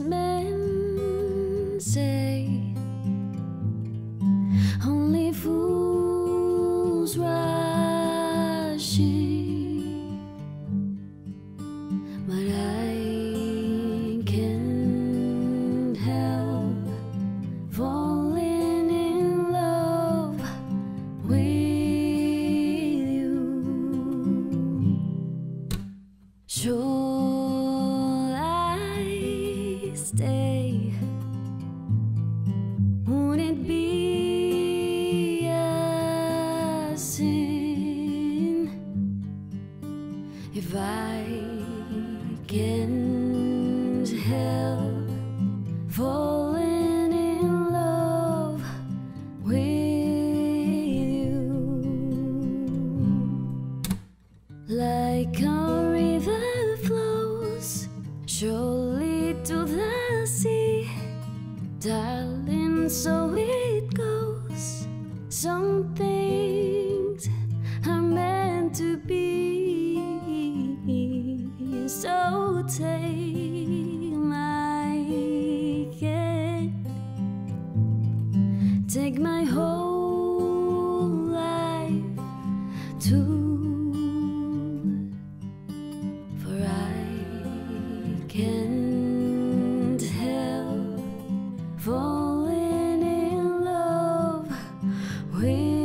men say. Only fools rush in, stay? Would it be a sin if I can't help falling in love with you? Like Darling, so it goes. Some things are meant too be. So take my hand, take my whole life to. We